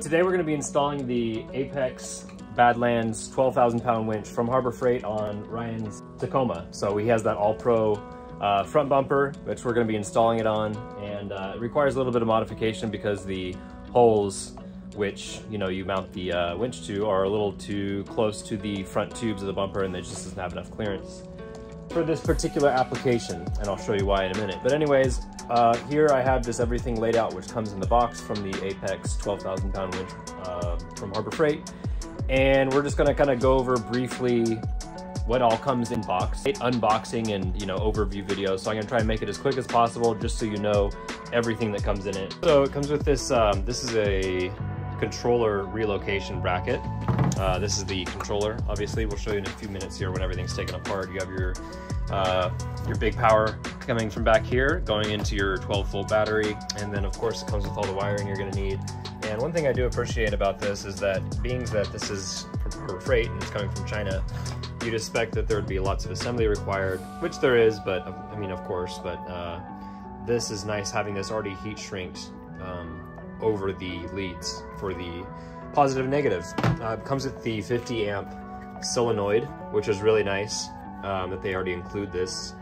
Today we're going to be installing the Apex Badlands 12,000 pound winch from Harbor Freight on Ryan's Tacoma. So he has that all pro uh, front bumper, which we're going to be installing it on. And uh, it requires a little bit of modification because the holes which you know you mount the uh, winch to are a little too close to the front tubes of the bumper and it just doesn't have enough clearance for this particular application and I'll show you why in a minute. But anyways, uh, here I have this everything laid out which comes in the box from the Apex 12,000 pound winch uh, from Harbor Freight and we're just gonna kind of go over briefly what all comes in box, unboxing and you know overview video. So I'm gonna try and make it as quick as possible just so you know everything that comes in it. So it comes with this, um, this is a controller relocation bracket. Uh, this is the controller, obviously. We'll show you in a few minutes here when everything's taken apart. You have your uh, your big power coming from back here, going into your 12 volt battery. And then of course it comes with all the wiring you're gonna need. And one thing I do appreciate about this is that being that this is for freight and it's coming from China, you'd expect that there would be lots of assembly required, which there is, but I mean, of course, but uh, this is nice having this already heat shrinked um, over the leads for the positive negative. Uh, comes with the 50 amp solenoid, which is really nice um, that they already include this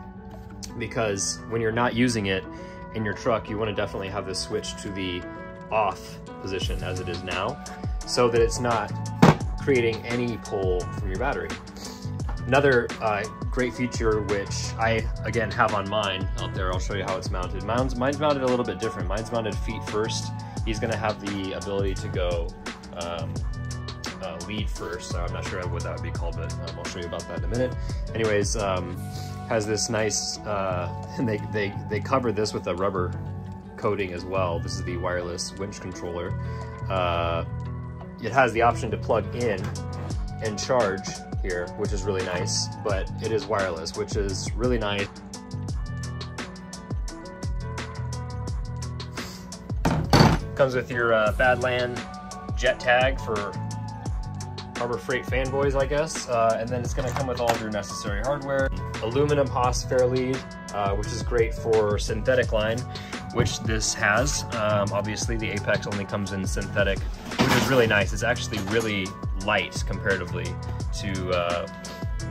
because when you're not using it in your truck, you want to definitely have this switch to the off position as it is now so that it's not creating any pull from your battery. Another uh, great feature, which I, again, have on mine out there, I'll show you how it's mounted. Mine's, mine's mounted a little bit different. Mine's mounted feet first. He's gonna have the ability to go um, uh, lead first. So I'm not sure what that would be called, but um, I'll show you about that in a minute. Anyways, um, has this nice, uh, and they, they, they cover this with a rubber coating as well. This is the wireless winch controller. Uh, it has the option to plug in and charge here, which is really nice, but it is wireless, which is really nice. Comes with your uh, Badland jet tag for Harbor Freight fanboys, I guess. Uh, and then it's gonna come with all of your necessary hardware. Aluminum Hawse Fairlead, uh, which is great for synthetic line, which this has. Um, obviously the Apex only comes in synthetic, which is really nice. It's actually really light comparatively to uh,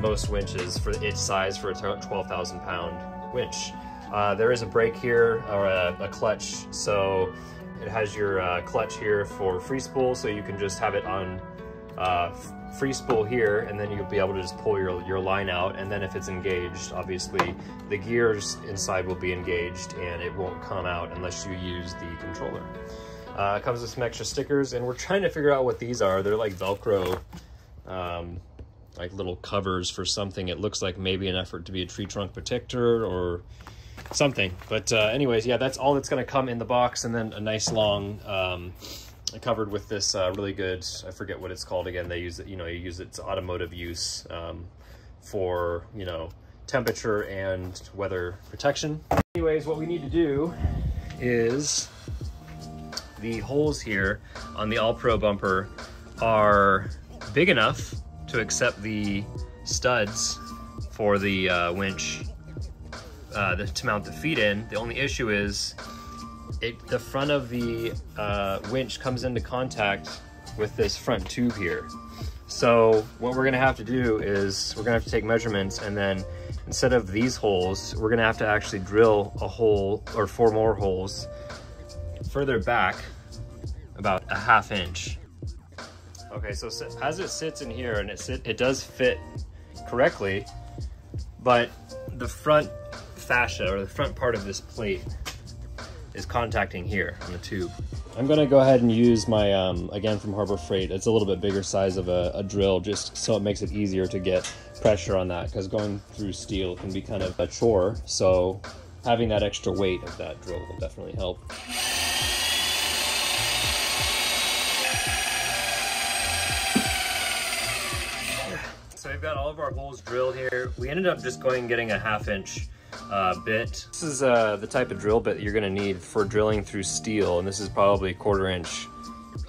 most winches for its size for a 12,000 pound winch. Uh, there is a brake here or a, a clutch, so it has your uh, clutch here for free spool, so you can just have it on uh, free spool here, and then you'll be able to just pull your, your line out, and then if it's engaged, obviously the gears inside will be engaged and it won't come out unless you use the controller. Uh, comes with some extra stickers, and we're trying to figure out what these are. They're like Velcro, um, like little covers for something. It looks like maybe an effort to be a tree trunk protector or something. But uh, anyways, yeah, that's all that's going to come in the box, and then a nice long um, covered with this uh, really good. I forget what it's called again. They use it, you know, you use its automotive use um, for you know temperature and weather protection. Anyways, what we need to do is the holes here on the All Pro bumper are big enough to accept the studs for the uh, winch uh, the, to mount the feet in. The only issue is it, the front of the uh, winch comes into contact with this front tube here. So what we're gonna have to do is we're gonna have to take measurements and then instead of these holes, we're gonna have to actually drill a hole or four more holes further back about a half inch. Okay, so as it sits in here and it, sit, it does fit correctly, but the front fascia or the front part of this plate is contacting here on the tube. I'm gonna go ahead and use my, um, again from Harbor Freight, it's a little bit bigger size of a, a drill just so it makes it easier to get pressure on that because going through steel can be kind of a chore. So having that extra weight of that drill will definitely help. So we've got all of our holes drilled here. We ended up just going and getting a half inch uh, bit. This is uh, the type of drill bit you're gonna need for drilling through steel, and this is probably quarter inch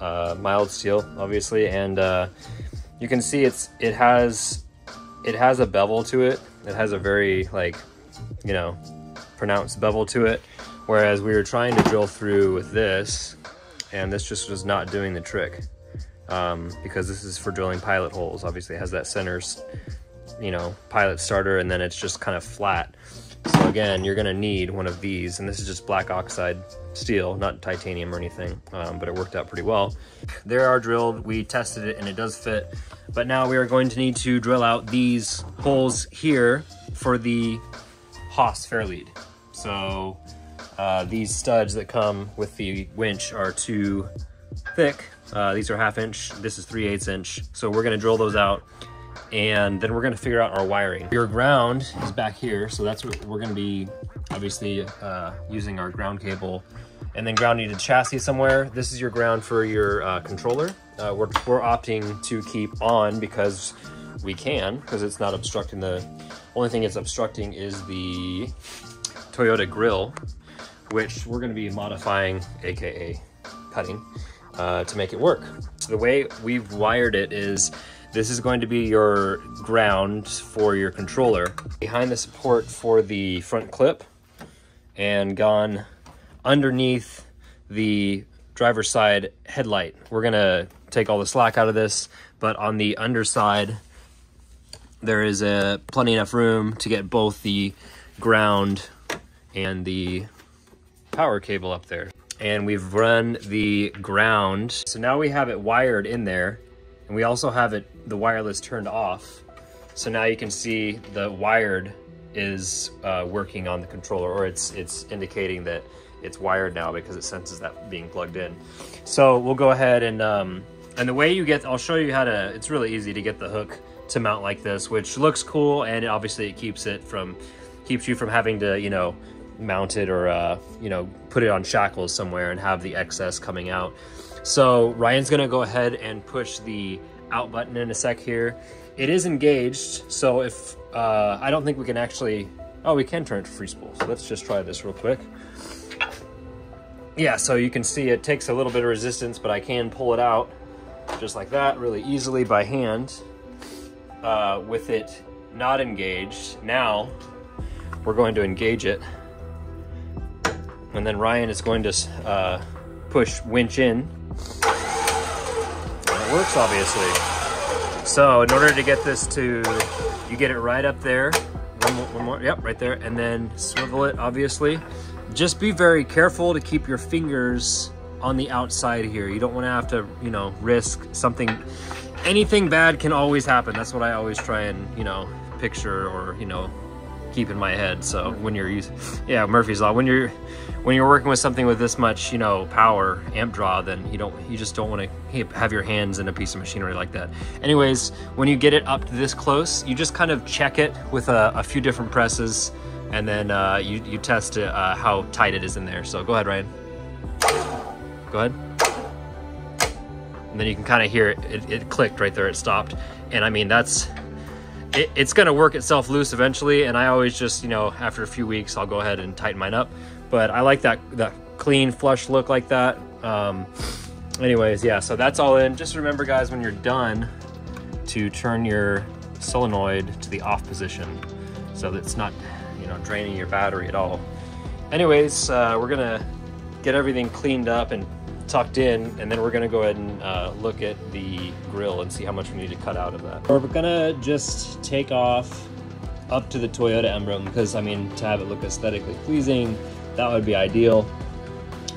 uh, mild steel, obviously, and uh, you can see it's it has it has a bevel to it. It has a very like you know pronounced bevel to it, whereas we were trying to drill through with this, and this just was not doing the trick um, because this is for drilling pilot holes. Obviously it has that center, you know, pilot starter and then it's just kind of flat. So again, you're gonna need one of these and this is just black oxide steel, not titanium or anything, um, but it worked out pretty well. They are drilled, we tested it and it does fit, but now we are going to need to drill out these holes here for the Hawse Fairlead. So uh, these studs that come with the winch are too thick. Uh, these are half inch, this is 3 8 inch. So we're gonna drill those out and then we're gonna figure out our wiring. Your ground is back here, so that's what we're gonna be obviously uh, using our ground cable and then grounding the chassis somewhere. This is your ground for your uh, controller. Uh, we're, we're opting to keep on because we can, because it's not obstructing the, only thing it's obstructing is the Toyota grill, which we're gonna be modifying, AKA cutting, uh, to make it work. So the way we've wired it is this is going to be your ground for your controller. Behind the support for the front clip and gone underneath the driver's side headlight. We're gonna take all the slack out of this, but on the underside, there is a plenty enough room to get both the ground and the power cable up there. And we've run the ground. So now we have it wired in there and we also have it, the wireless turned off. So now you can see the wired is uh, working on the controller or it's, it's indicating that it's wired now because it senses that being plugged in. So we'll go ahead and, um, and the way you get, I'll show you how to, it's really easy to get the hook to mount like this, which looks cool. And obviously it keeps it from, keeps you from having to, you know, mount it or, uh, you know, put it on shackles somewhere and have the excess coming out. So Ryan's gonna go ahead and push the out button in a sec here. It is engaged, so if, uh, I don't think we can actually, oh, we can turn it to free spool. So let's just try this real quick. Yeah, so you can see it takes a little bit of resistance, but I can pull it out just like that really easily by hand uh, with it not engaged. Now we're going to engage it and then Ryan is going to uh, push winch in it works, obviously. So in order to get this to, you get it right up there. One more, one more, yep, right there. And then swivel it, obviously. Just be very careful to keep your fingers on the outside here. You don't want to have to, you know, risk something. Anything bad can always happen. That's what I always try and, you know, picture or, you know, keep in my head. So when you're using, yeah, Murphy's Law, when you're, when you're working with something with this much, you know, power, amp draw, then you don't, you just don't want to have your hands in a piece of machinery like that. Anyways, when you get it up to this close, you just kind of check it with a, a few different presses and then uh, you, you test uh, how tight it is in there. So go ahead, Ryan. Go ahead. And then you can kind of hear it, it, it clicked right there, it stopped. And I mean, that's, it, it's gonna work itself loose eventually and I always just, you know, after a few weeks, I'll go ahead and tighten mine up. But I like that, that clean flush look like that. Um, anyways, yeah, so that's all in. Just remember guys, when you're done to turn your solenoid to the off position so that it's not, you know, draining your battery at all. Anyways, uh, we're gonna get everything cleaned up and tucked in, and then we're gonna go ahead and uh, look at the grill and see how much we need to cut out of that. We're gonna just take off up to the Toyota emblem because I mean, to have it look aesthetically pleasing, that would be ideal.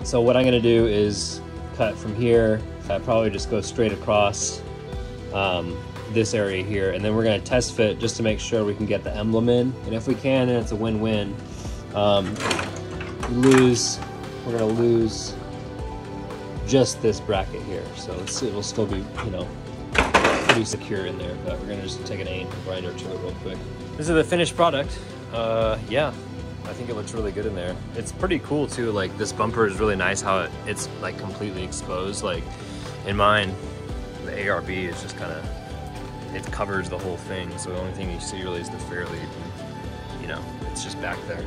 So what I'm gonna do is cut from here, I probably just go straight across um, this area here, and then we're gonna test fit just to make sure we can get the emblem in. And if we can, then it's a win-win. Um, lose, we're gonna lose just this bracket here. So it will still be, you know, pretty secure in there, but we're gonna just take an angle grinder to it real quick. This is the finished product. Uh, yeah, I think it looks really good in there. It's pretty cool too, like this bumper is really nice how it, it's like completely exposed. Like in mine, the ARB is just kind of, it covers the whole thing. So the only thing you see really is the fairlead. You know, it's just back there.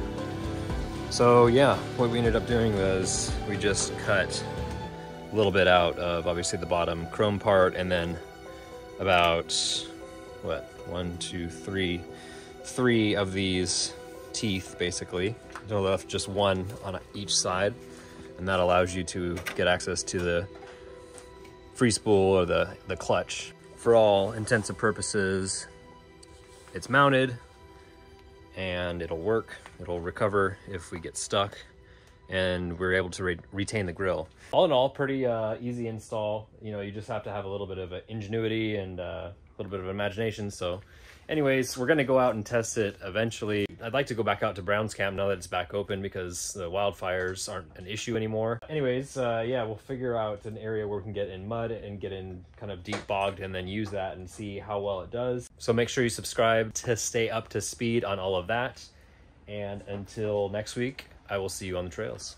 So yeah, what we ended up doing was we just cut a little bit out of obviously the bottom chrome part and then about what one two three three of these teeth basically I left just one on each side and and that allows you to get access to the free spool or the, the clutch. For all intents and purposes, it's mounted and it'll work. It'll recover if we get stuck and we're able to re retain the grill. All in all, pretty uh, easy install. You know, you just have to have a little bit of ingenuity and uh, a little bit of imagination. So anyways, we're gonna go out and test it eventually. I'd like to go back out to Brown's Camp now that it's back open because the wildfires aren't an issue anymore. Anyways, uh, yeah, we'll figure out an area where we can get in mud and get in kind of deep bogged and then use that and see how well it does. So make sure you subscribe to stay up to speed on all of that. And until next week, I will see you on the trails.